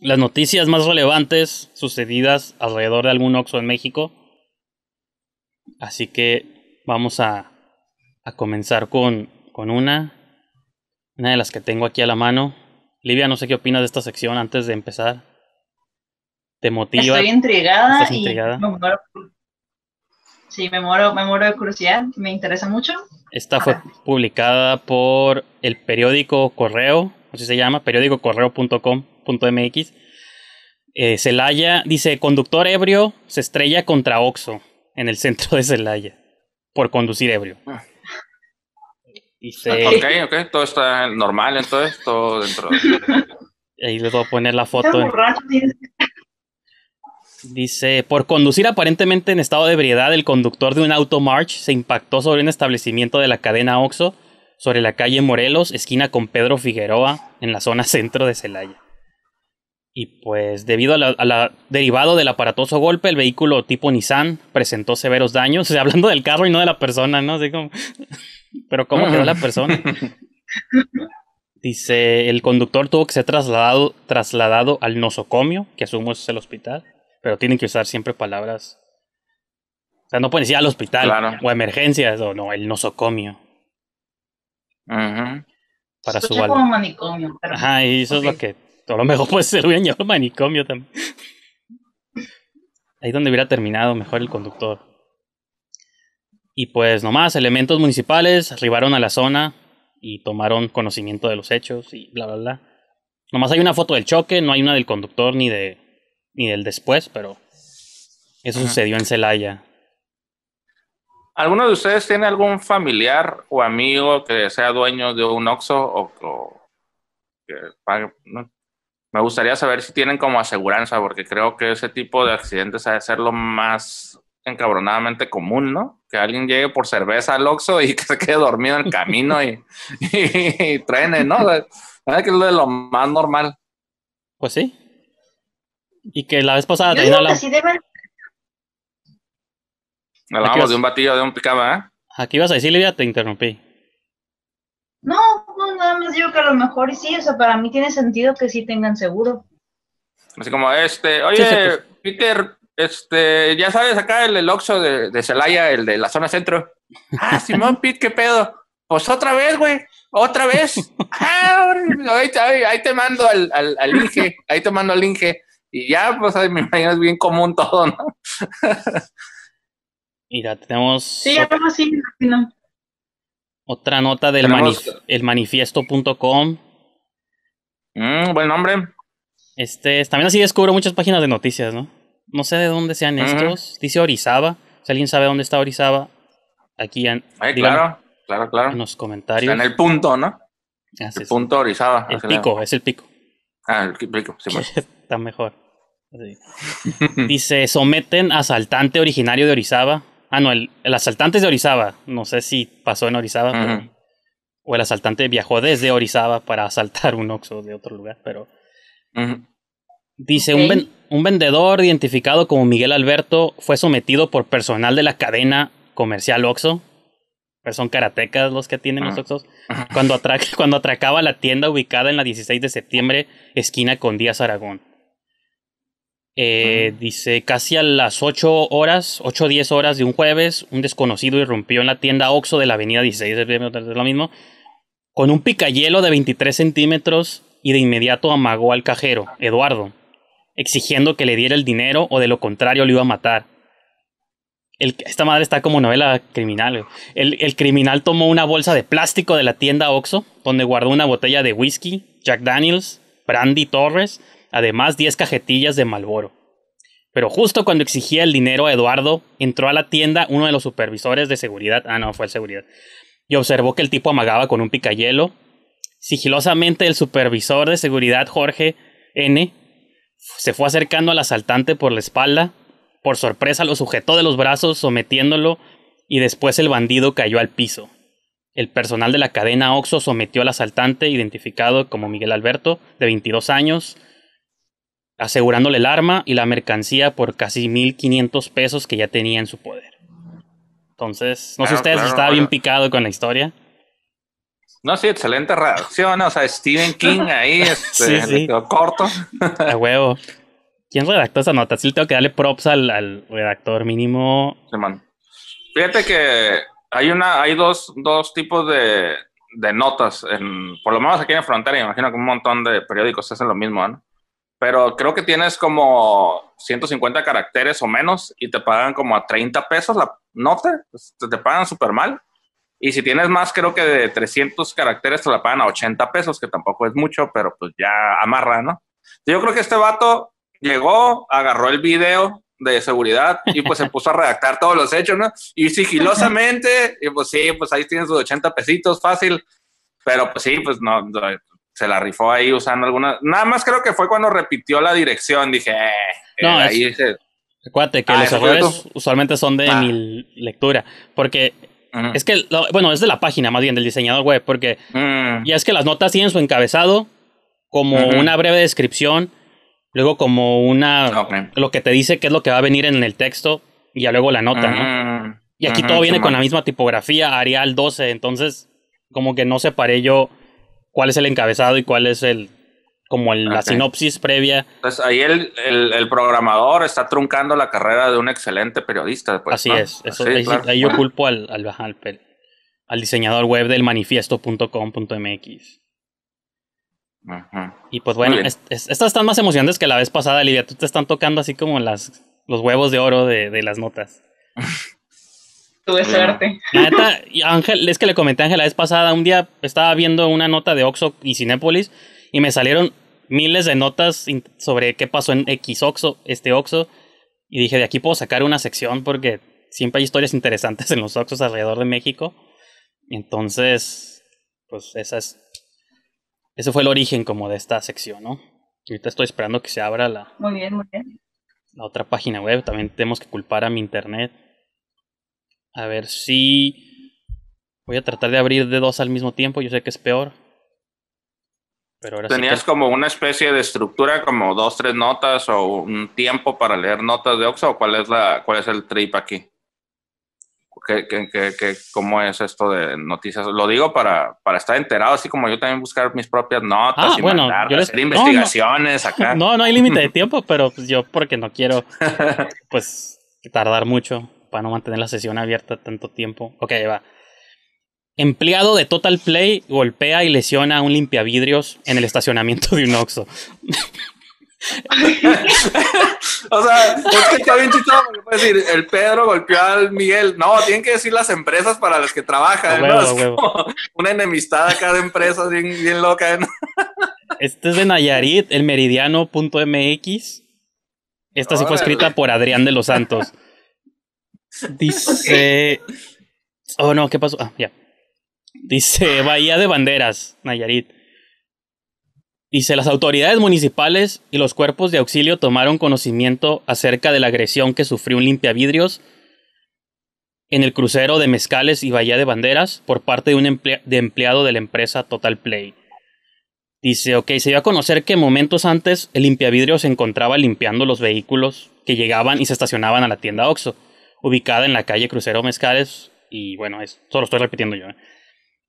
las noticias más relevantes sucedidas alrededor de algún Oxxo en México. Así que vamos a, a comenzar con, con una, una de las que tengo aquí a la mano. Livia, no sé qué opinas de esta sección antes de empezar. ¿Te motiva? Estoy intrigada ¿Estás y intrigada? me muero. Sí, me muero, me muero de curiosidad, me interesa mucho. Esta fue publicada por el periódico Correo, así se llama, periódicocorreo.com.mx. Eh, Celaya dice, conductor ebrio se estrella contra Oxo en el centro de Celaya por conducir ebrio. Ah. Dice, Ok, ok, todo está normal, entonces, todo dentro de... ahí les voy a poner la foto. Dice, por conducir aparentemente en estado de ebriedad, el conductor de un auto March se impactó sobre un establecimiento de la cadena Oxo sobre la calle Morelos, esquina con Pedro Figueroa, en la zona centro de Celaya. Y pues, debido a la, a la- derivado del aparatoso golpe, el vehículo tipo Nissan presentó severos daños. O sea, hablando del carro y no de la persona, ¿no? Así como... Pero ¿cómo quedó la persona? Dice, el conductor tuvo que ser trasladado, trasladado al nosocomio, que asumo es el hospital, pero tienen que usar siempre palabras. O sea, no pueden decir al hospital Claro. o emergencias, o no, el nosocomio. Ujú. Para su escucha val- como manicomio. pero- Ajá, y eso es lo que a lo mejor puede ser un llamado manicomio también. Ahí donde hubiera terminado mejor el conductor. Y pues nomás, elementos municipales arribaron a la zona y tomaron conocimiento de los hechos y bla bla bla. Nomás hay una foto del choque, no hay una del conductor ni de ni del después, pero eso Ajá. sucedió en Celaya. ¿Alguno de ustedes tiene algún familiar o amigo que sea dueño de un Oxxo o, o que pague? no? Me gustaría saber si tienen como aseguranza, porque creo que ese tipo de accidentes ha de ser lo más encabronadamente común, ¿no? Que alguien llegue por cerveza al Oxxo y que se quede dormido en el camino y, y, trene, ¿no? O sea, ¿verdad que es de lo más normal. Pues sí. Y que la vez pasada Yo digo hablamos. que sí deben. Hablamos vas? de un batillo de un picaba, ¿eh? Aquí ibas a decir, Livia, te interrumpí. No, no, nada más digo que a lo mejor y sí, o sea, para mí tiene sentido que sí tengan seguro. Así como, este, oye, Sí, sí, pues. Peter, este, ya sabes acá el, el Oxxo de, de Celaya, el de la zona centro. Ah, Simón, Pete, ¿qué pedo? Pues otra vez, güey, otra vez. Ah, ahí, te- ahí- ahí te mando al, al, al Inge, ahí te mando al Inge. Y ya, pues ahí me imagino es bien común todo, ¿no? Mira, tenemos Sí, algo así, imagino. Otra nota del manif- el manifiesto.com. Mm, buen nombre. Este, también así descubro muchas páginas de noticias, ¿no? No sé de dónde sean estos. Dice Orizaba. Si alguien sabe dónde está Orizaba, aquí en, Ahí, díganme claro, claro, claro. en los comentarios. Está en el punto, ¿no? Así El es. punto Orizaba. El pico, es el pico. Ah, el pico, sí, pues. Está mejor. Dice, someten asaltante originario de Orizaba. Ah, no, el, el asaltante es de Orizaba. No sé si pasó en Orizaba, pero- o el asaltante viajó desde Orizaba para asaltar un Oxxo de otro lugar, pero... Dice, un, ven- un vendedor identificado como Miguel Alberto fue sometido por personal de la cadena comercial Oxxo. Pues son karatecas los que tienen los. Oxxos. Cuando, atra- cuando atracaba la tienda ubicada en la 16 de septiembre, esquina con Díaz Aragón. Eh. Dice, casi a las 8 horas, 8 o 10 horas de un jueves, un desconocido irrumpió en la tienda Oxxo de la avenida 16 de septiembre, es lo mismo, con un picayelo de 23 centímetros y de inmediato amagó al cajero, Eduardo, exigiendo que le diera el dinero o de lo contrario lo iba a matar. El- esta madre está como novela criminal. El, el criminal tomó una bolsa de plástico de la tienda Oxxo, donde guardó una botella de whisky, Jack Daniels, Brandy Torres, además 10 cajetillas de Malboro. Pero justo cuando exigía el dinero a Eduardo, entró a la tienda uno de los supervisores de seguridad, ah no, fue el seguridad, y observó que el tipo amagaba con un picayelo. Sigilosamente el supervisor de seguridad Jorge N se fue acercando al asaltante por la espalda. Por sorpresa lo sujetó de los brazos, sometiéndolo, y después el bandido cayó al piso. El personal de la cadena Oxo sometió al asaltante, identificado como Miguel Alberto, de 22 años, asegurándole el arma y la mercancía por casi 1.500 pesos que ya tenía en su poder. Entonces, no sé Claro, ustedes si claro, estaba bien picado con la historia. No, sí, excelente redacción. O sea, Stephen King ahí este, Sí, sí. corto. A huevo. ¿Quién redactó esa nota? Sí, le tengo que darle props al, al redactor mínimo. Simón. Fíjate que hay una, hay dos, dos tipos de, de notas, en, por lo menos aquí en Frontera, imagino que un montón de periódicos hacen lo mismo, ¿no? Pero creo que tienes como 150 caracteres o menos y te pagan como a 30 pesos la nota, pues, te, te pagan súper mal. Y si tienes más, creo que de 300 caracteres te la pagan a 80 pesos, que tampoco es mucho, pero pues ya amarra, ¿no? Yo creo que este vato llegó, agarró el video de seguridad y pues se puso a redactar todos los hechos, ¿no? Y sigilosamente, y pues sí, pues ahí tienes sus 80 pesitos fácil, pero pues sí, pues no, no, se la rifó ahí usando alguna, nada más creo que fue cuando repitió la dirección, dije, eh, No, eh, es- ahí dije, Acuérdate que Ah, los ¿eso fue errores tú? usualmente son de Ah. mi lectura. Porque es que, lo- bueno, es de la página más bien, del diseñador web. Porque mm, ya es que las notas tienen su encabezado como una breve descripción, luego como una. Lo que te dice qué es lo que va a venir en el texto y ya luego la nota, ¿no? Mm, Y aquí todo viene con la misma tipografía, Arial 12, entonces como que no separé yo cuál es el encabezado y cuál es el como el- la sinopsis previa. Entonces ahí el, el, el programador está truncando la carrera de un excelente periodista. Pues, Así ¿no? es, eso, Sí, ahí, claro. ahí yo culpo al, al, al, diseñador web del manifiesto.com.mx. Ujú. Y pues bueno, es- es- estas están más emocionantes que la vez pasada, Livia. Tú te están tocando así como las, los huevos de oro de, de las notas. Tuve Bien. suerte. La neta, y Ángel, es que le comenté a Ángel la vez pasada, un día estaba viendo una nota de Oxxo y Cinépolis y me salieron miles de notas sobre qué pasó en X Oxxo, este Oxxo, y dije, de aquí puedo sacar una sección porque siempre hay historias interesantes en los Oxxos alrededor de México. Entonces, pues esa es, ese fue el origen como de esta sección, ¿no? Ahorita estoy esperando que se abra la, Muy bien, muy bien. la otra página web. También tenemos que culpar a mi internet. A ver si. Voy a tratar de abrir de dos al mismo tiempo. Yo sé que es peor. Pero ahora ¿Tenías sí que. como una especie de estructura, como dos, tres notas o un tiempo para leer notas de Oxxo? ¿O cuál es, la, cuál es el trip aquí? ¿Qué, qué, qué, cómo es esto de noticias? Lo digo para, para estar enterado, así como yo también buscar mis propias notas Ah, y bueno, les- hacer no, no. investigaciones acá. No, no hay límite de tiempo, pero pues yo porque no quiero. Pues tardar mucho para no mantener la sesión abierta tanto tiempo. Ok, va. Empleado de Total Play golpea y lesiona a un limpiavidrios en el estacionamiento de un Oxxo. O sea, es que está bien chistoso porque puede decir, el Pedro golpeó al Miguel. No, tienen que decir las empresas para las que trabajan. A ¿no? huevo, Es huevo. como una enemistad acá de empresas bien, bien loca. ¿no? Este es de Nayarit, el meridiano.mx. Esta sí fue escrita por Adrián de los Santos. Dice. Oh, no, ¿qué pasó? Ah, ya. Dice Bahía de Banderas, Nayarit. Dice, las autoridades municipales y los cuerpos de auxilio tomaron conocimiento acerca de la agresión que sufrió un limpiavidrios en el crucero de Mezcales y Bahía de Banderas por parte de un emplea- de empleado de la empresa Total Play. Dice, ok, se dio a conocer que momentos antes el limpiavidrio se encontraba limpiando los vehículos que llegaban y se estacionaban a la tienda Oxxo, ubicada en la calle Crucero Mezcales, y bueno, es, solo estoy repitiendo yo. ¿eh?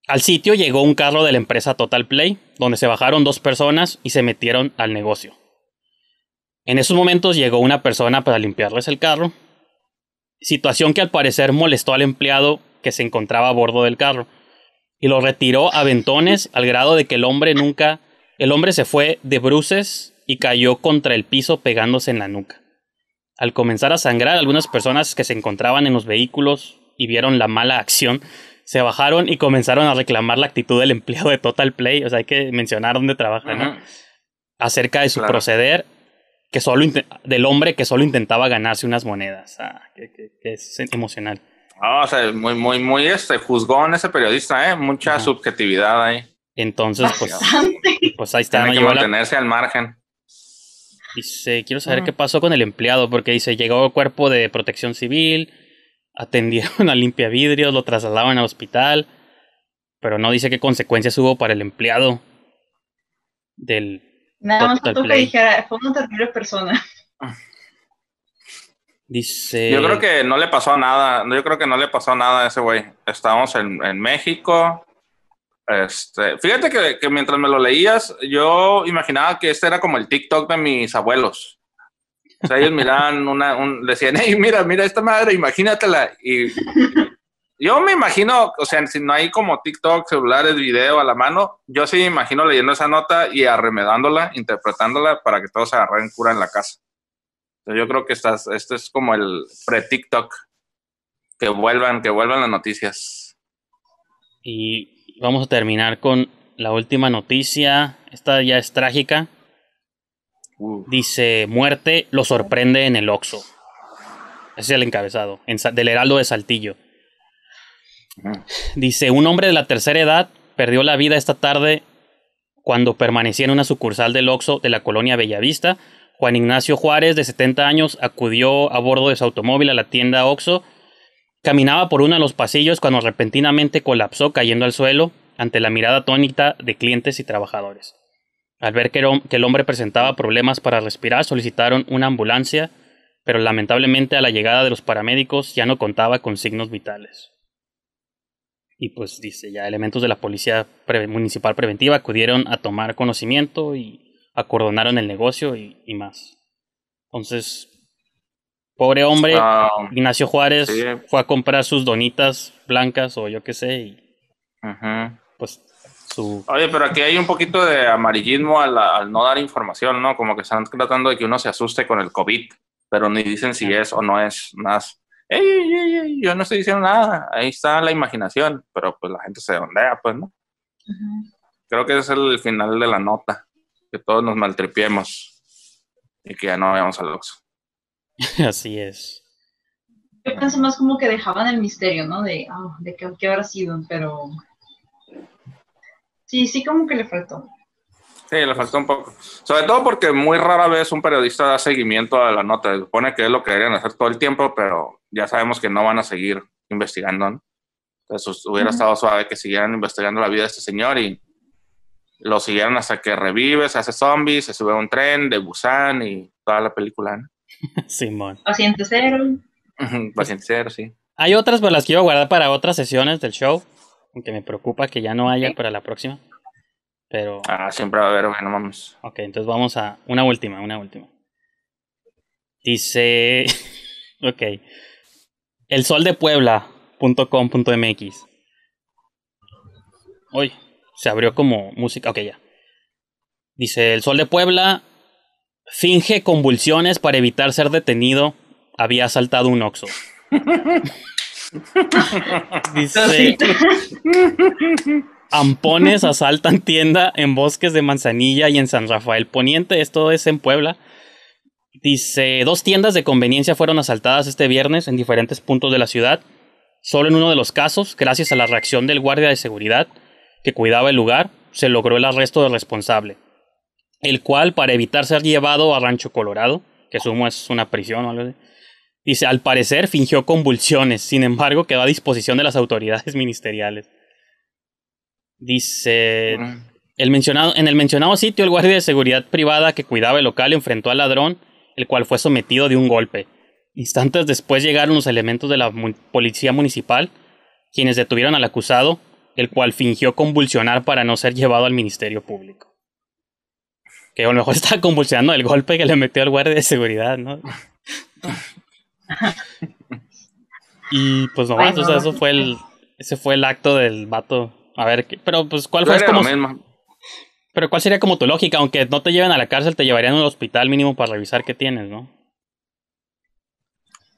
Al sitio llegó un carro de la empresa Total Play, donde se bajaron dos personas y se metieron al negocio. En esos momentos llegó una persona para limpiarles el carro, situación que al parecer molestó al empleado que se encontraba a bordo del carro y lo retiró a ventones al grado de que el hombre nunca, el hombre se fue de bruces y cayó contra el piso pegándose en la nuca. Al comenzar a sangrar, algunas personas que se encontraban en los vehículos y vieron la mala acción, se bajaron y comenzaron a reclamar la actitud del empleado de Total Play, o sea, hay que mencionar dónde trabaja, ¿no? Acerca de su Claro. proceder, que solo del hombre que solo intentaba ganarse unas monedas, ah, que, que- que es emocional. O sea, muy, muy, muy este, juzgón ese periodista, ¿eh? Mucha subjetividad ahí. Entonces, pues, Bastante. pues ahí está, Tiene ¿no? que la- mantenerse al margen. Dice, quiero saber qué pasó con el empleado, porque dice, llegó el cuerpo de protección civil, atendieron a limpia vidrios, lo trasladaron al hospital, pero no dice qué consecuencias hubo para el empleado del... Nada más que Play. dijera, fue una terrible persona. Dice... Yo creo que no le pasó nada. Yo creo que no le pasó nada a ese güey. Estábamos en, en México. Este, fíjate que, que, mientras me lo leías, yo imaginaba que este era como el TikTok de mis abuelos. O sea, ellos miraban una, un, decían, hey, mira, mira esta madre, imagínatela. Y yo me imagino, o sea, si no hay como TikTok, celulares, video a la mano, yo sí me imagino leyendo esa nota y arremedándola, interpretándola para que todos se agarren cura en la casa. Entonces, yo creo que estás, esto es como el pre-TikTok. Que vuelvan, que vuelvan las noticias. Y vamos a terminar con la última noticia. Esta ya es trágica. Dice, muerte lo sorprende en el Oxo. Ese es el encabezado, del Heraldo de Saltillo. Dice, un hombre de la tercera edad perdió la vida esta tarde cuando permanecía en una sucursal del Oxo de la colonia Bellavista. Juan Ignacio Juárez, de 70 años, acudió a bordo de su automóvil a la tienda Oxo. Caminaba por uno de los pasillos cuando repentinamente colapsó cayendo al suelo ante la mirada atónita de clientes y trabajadores. Al ver que el hombre presentaba problemas para respirar, solicitaron una ambulancia, pero lamentablemente a la llegada de los paramédicos ya no contaba con signos vitales. Y pues dice, ya elementos de la Policía Municipal Preventiva acudieron a tomar conocimiento y acordonaron el negocio y, más. Entonces, pobre hombre, Ignacio Juárez fue a comprar sus donitas blancas o yo qué sé, y pues su... Oye, pero aquí hay un poquito de amarillismo al, al, no dar información, ¿no? Como que están tratando de que uno se asuste con el COVID, pero ni dicen si es o no es más. Ey, yo no estoy diciendo nada, ahí está la imaginación, pero pues la gente se ondea, pues, ¿no? Creo que es el final de la nota, que todos nos maltripiemos y que ya no vayamos al Oxxo. Así es. Yo pensé más como que dejaban el misterio, ¿no? De, oh, de qué, qué habrá sido, pero... Sí, sí como que le faltó. Sí, le faltó un poco. Sobre todo porque muy rara vez un periodista da seguimiento a la nota. Se supone que es lo que deberían hacer todo el tiempo, pero ya sabemos que no van a seguir investigando. Entonces hubiera estado suave que siguieran investigando la vida de este señor y lo siguieran hasta que revive, se hace zombie, se sube a un tren de Busan y toda la película. Simón. Paciente cero. Paciente cero, sí. Hay otras, pero las quiero guardar para otras sesiones del show. Aunque me preocupa que ya no haya para la próxima. Pero. Ah, siempre va a haber, bueno, vamos. Ok, entonces vamos a una última, una última. Dice. ok. El sol de Puebla.com.mx. Uy, se abrió como música. Ok, ya. Dice: El sol de Puebla finge convulsiones para evitar ser detenido. Había asaltado un oxo. Dice. Ampones asaltan tienda en bosques de Manzanilla y en San Rafael Poniente. Esto es en Puebla. Dice, dos tiendas de conveniencia fueron asaltadas este viernes en diferentes puntos de la ciudad. Solo en uno de los casos, gracias a la reacción del guardia de seguridad que cuidaba el lugar, se logró el arresto del responsable, el cual, para evitar ser llevado a Rancho Colorado, que sumo es una prisión o algo así, dice, al parecer fingió convulsiones, sin embargo quedó a disposición de las autoridades ministeriales. Dice, el mencionado, en el mencionado sitio, el guardia de seguridad privada que cuidaba el local enfrentó al ladrón, el cual fue sometido de un golpe. Instantes después llegaron los elementos de la policía municipal, quienes detuvieron al acusado, el cual fingió convulsionar para no ser llevado al Ministerio Público. Que a lo mejor estaba convulsionando el golpe que le metió al guardia de seguridad, ¿no? y pues nomás, o sea, eso fue el, ese fue el acto del vato a ver, pero pues, ¿cuál fue como... Pero ¿cuál sería como tu lógica? Aunque no te lleven a la cárcel, te llevarían a un hospital mínimo para revisar qué tienes, ¿no?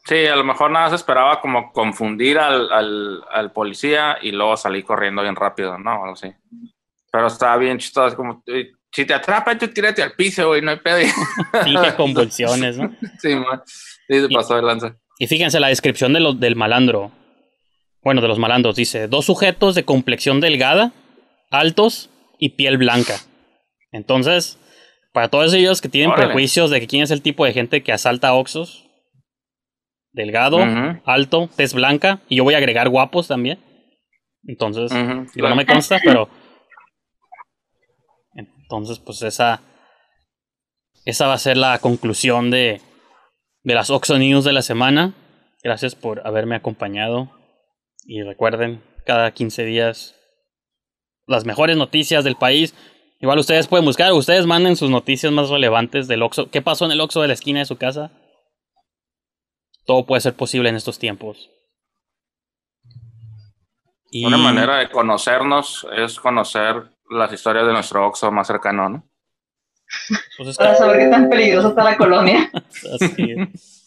Sí, a lo mejor nada se esperaba como confundir al, al, al policía y luego salir corriendo bien rápido, ¿no? Algo así. Pero estaba bien chistoso, como, si te atrapan, tú tírate al piso, güey, no hay pedo. Sí, que convulsiones, ¿no? sí, man. sí, se pasó de lanza. Y fíjense la descripción de lo, del malandro bueno, de los malandros, dice, dos sujetos de complexión delgada, altos y piel blanca. Entonces, para todos ellos que tienen prejuicios de que quién es el tipo de gente que asalta Oxos, delgado, alto, tez blanca, y yo voy a agregar guapos también. Entonces, no me consta, pero... Entonces, pues esa... Esa va a ser la conclusión de, de las Oxo News de la semana. Gracias por haberme acompañado y recuerden, cada 15 días las mejores noticias del país. Igual ustedes pueden buscar, ustedes manden sus noticias más relevantes del Oxxo. ¿Qué pasó en el Oxxo de la esquina de su casa? Todo puede ser posible en estos tiempos. Y... Una manera de conocernos es conocer las historias de nuestro Oxxo más cercano, ¿no? Pues Para saber qué tan peligroso está la colonia. Así es.